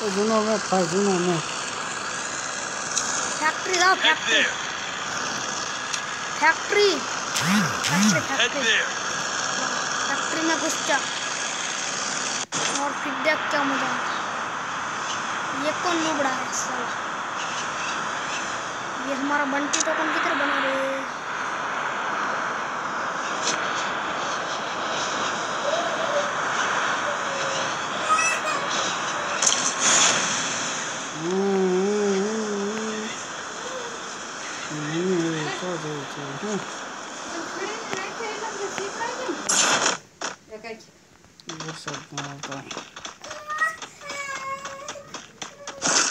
तो जुनो में भाई जुनो में फैक्ट्री जाओ factory factory factory factory factory में घुस जा और फिर देख क्या मज़ा आता ये कौन लुबड़ा है साला ये हमारा बंटी तो कौन किधर बना रहे हैं? तो दे तो बरसात में आता है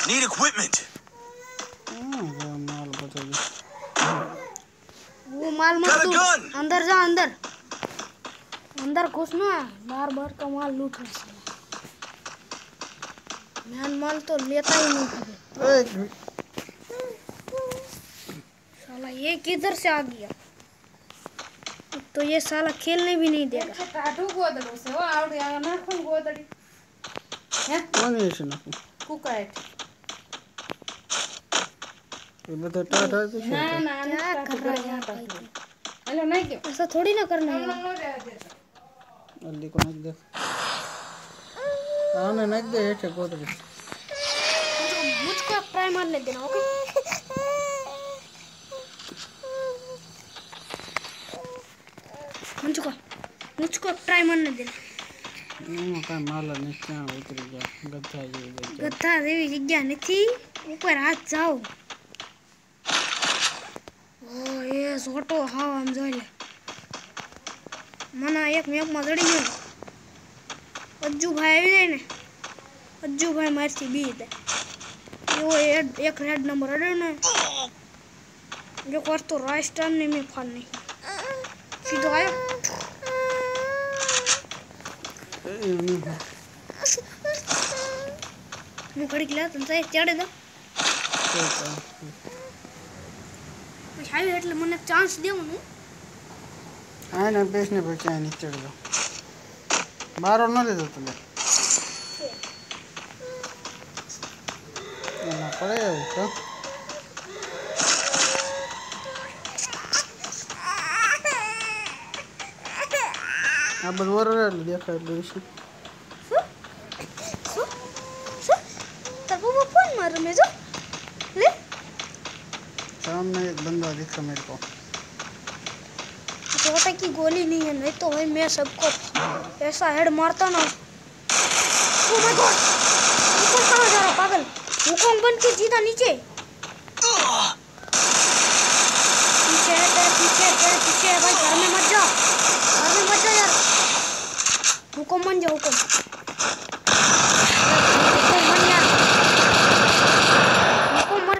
Need equipment. हाँ, ये माल बदल कमाल मत तू। अंदर जा अंदर। अंदर घुस ना। बार बार कमाल लूट मैन माल तो लेता ही नहीं साला ये किधर से आ गया? तो ये साला खेलने भी नहीं देगा काटू गोदलो से वो आउट यार ना खून गोदड़ी। है? कौन है सुना है। ये बता टाटा से तो ना ना ना कर रहा है यार भाई तू? એટલે નહીં ગયો ऐसा थोड़ी ना करना है ન રહેવા દેતા अल्ली को नक दे हाँ ना नक दे हेठे गोदड़ी मुझको मुझको एक ट्राई मारने देना ओके मुझको मुझको एक ट्राई मारने देना એમાં કાંઈ માલ જ નથી ક્યાં ઉતરી ગયા ગધા જેવી જગ્યા ગધા જેવી જગ્યા નથી ઉપર હાથ જાઓ ez horto havam zöyle. Mana ayak mı yapmaz öyle yok. Accu bhai bile ne? Accu bhai mersi bir de. Yo ek red number öyle ne? Yo korto rajasthan ne mi fan ne? Sido ayak. मुखड़ी किला तुमसे चढ़ दो આવ્યો એટલે મને chance દેવાનું. આ ને બેસને પછી નીચે જાઓ બારો ન લીધો તમે. એમાં પડે એવું તો આ બધું વર એટલે દેખાય એટલું सामने एक बंदा दिखा मेरे को। छोटा की गोली नहीं है, नहीं तो भाई मैं सबको ऐसा हेड मारता ना। ओ माय गॉड ऊपर कहाँ जा रहा पागल? हुकुम बन के सीधा नीचे। पीछे है तेरे पीछे तेरे पीछे है भाई घर में मत जा। घर में मत जा यार। हुकुम बन जा हुकुम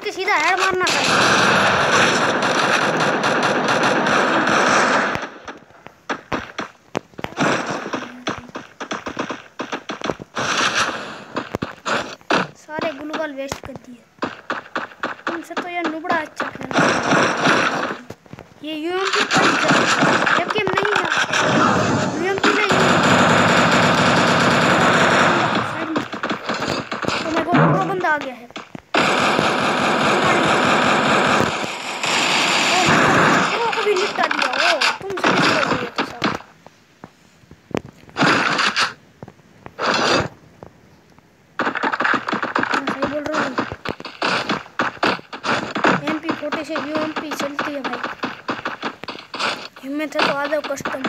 सीधा हेड मारना था। ग्लूबल वेस्ट कर दिए तुमसे तो ये नुबड़ा अच्छा खेल ये। ये यूएमपी पर जबकि नहीं है यूएमपी नहीं है साइड में तो मेरे को प्रो बंदा आ गया है ओ, प्रो को भी निपटा दिया ओ तुमसे भी निपट गया तो साला मैं सही बोल रहा हूँ एम पी फोर्टी से यू एम पी चलती है भाई हिम्मत है तो आ जाओ custom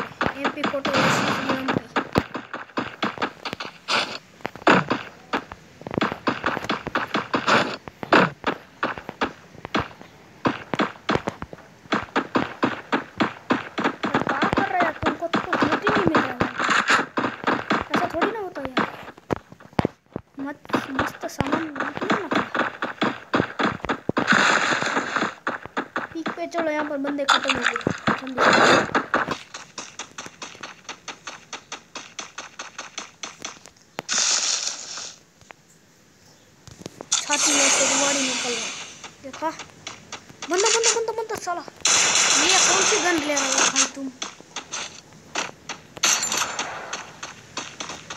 M P forty U M P क्या कर रहे यार तुमको तो कुछ लूट ही नहीं मिल रहा है ऐसा थोड़ी ना होता यार मत मस्त सामान निकले ना पीक पर बंदे खत्म हो गए छाती में से रुआड़ी निकल रहा देखा बंदा बंदा बंदा बंदा साला ये कौन सी गन ले रहा है भाई तुम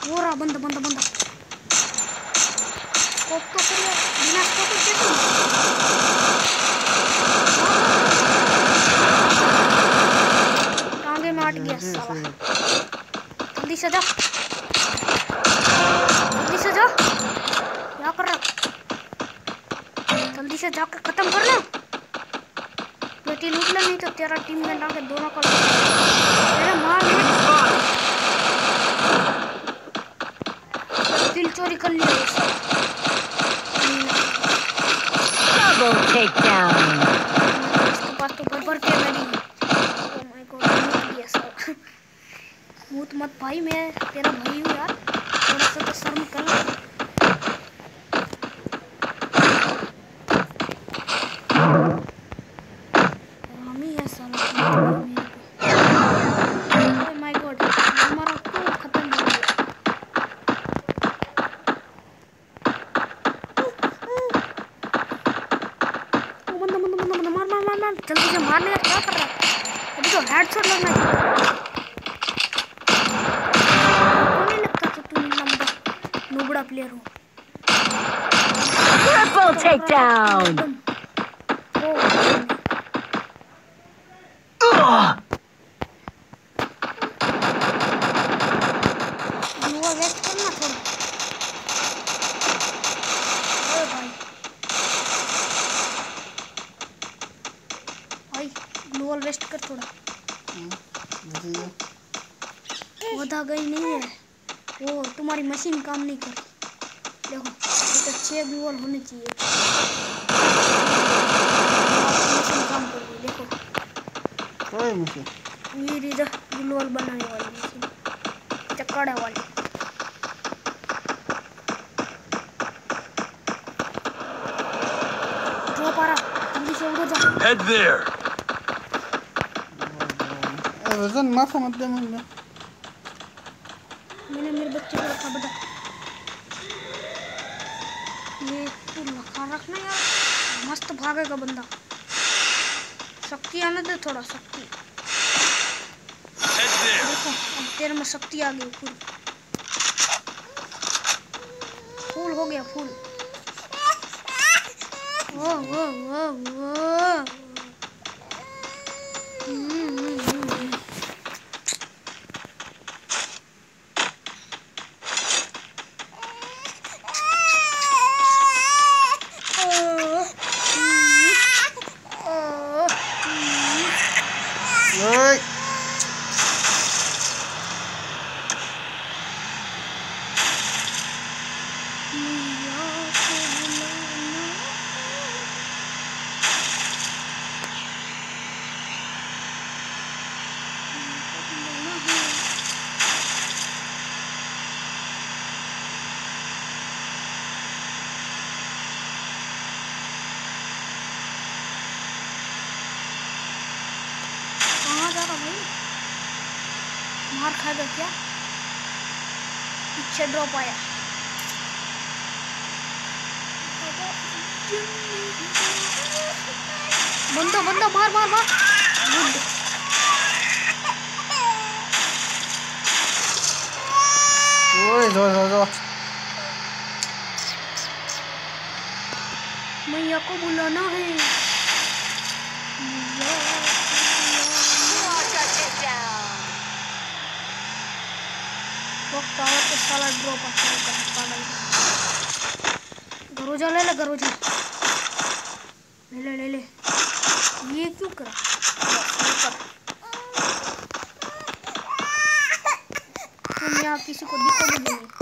वो रहा बंदा बंदा बंदा तो करिए बिना तो कुछ अट गया साला जल्दी से जा जल्दी से जा क्या कर रहा जल्दी से जाके खत्म कर ना बेटी लूट ले नहीं तो तेरा टीम में डाके दोनों को तेरे मार दे दिल चोरी कर लिया Double takedown. इसके पास तो भर भर के मेरी Oh my God, लूट लिया साला मूत भाई, मैं तेरा भाई हूँ यार। थोड़ा सा तो शर्म कर हम मार मार मार मार। जल्दी चाहिए को नहीं लगता कि तुम नुबड़ा प्लेयर हो। Triple takedown. वेस्ट कर थोड़ा। पौधा गई नहीं है। वो तुम्हारी मशीन काम नहीं कर देखो ये तो छः ग्लोअल होने चाहिए आपकी मशीन काम कर रही है, देखो कोई मुझे ये इधर ग्लोअल बनाने वाली मशीन चक्कड़ा वाली ड्रॉप आ रहा जल्दी से उड़ो जा Head there. ए, वज़न माफा मत दे मुझे मैंने मेरे बच्चे को रखा बेटा ये लखा रखना यार। मस्त भागेगा बंदा। शक्ति आने दे थोड़ा शक्ति। देखो अब तेरे में शक्ति आ गई पूरी। फूल हो गया फूल। ओ ओ ओ ओ। हम्म, हम्म, हम्म, हम्म। ओ, हम्म, ओ, हम्म। ओए मिया को बुलाना कहाँ जा रहा भाई। मार खाएगा क्या? पीछे ड्रॉप आया। बंदा बंदा मार मार मार। गुड ओए जो जो जो मैया को बुलाना है। मैया को बुलाना। वक्त पावर के साला ड्रॉप आता है पागल गरोजा ले ले गरोजा ले ले ले ले ये क्यों यहाँ किसी को दिखोगे नहीं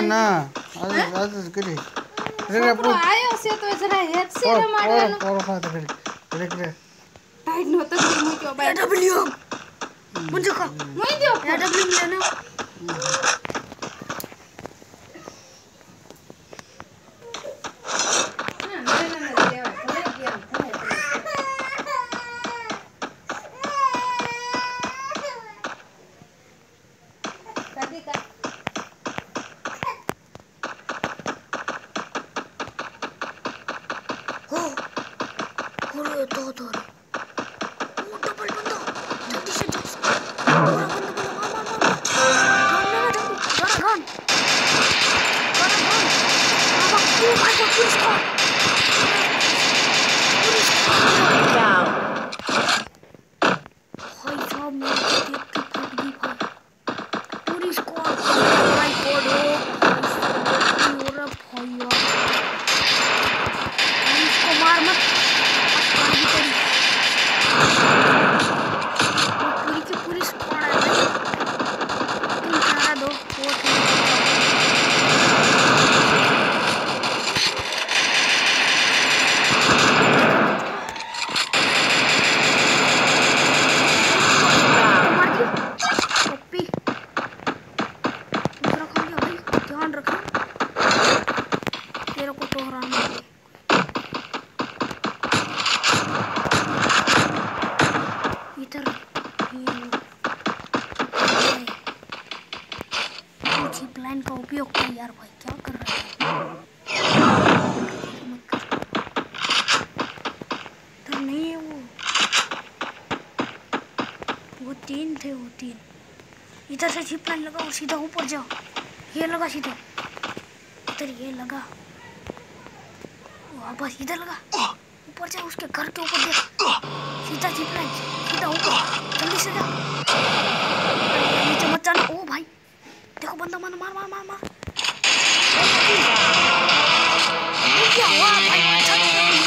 ना। हाँ। आज हाँ? आज करे। हाँ, रे रे पुट आयो से तो जरा हेड से ना मारनो और खा तो करे रे रे। टाइट नो तो मु क्यों बाय डब्ल्यू मुझे को मुई दियो डब्ल्यू लेना Oh my god. कुछ का उपयोग कर यार भाई क्या कर रहा है वो तीन थे वो तीन इधर से जिप लाइन लगाओ सीधा ऊपर जाओ ये लगा सीधा इधर ये लगा वाह बस इधर लगा ऊपर जाओ उसके घर के ऊपर देख सीधा जिप लाइन सीधा ऊपर जल्दी से जा नीचे मत ओ भाई Jakoban teman mama mama mama. Oh. Ya, wah, main -main,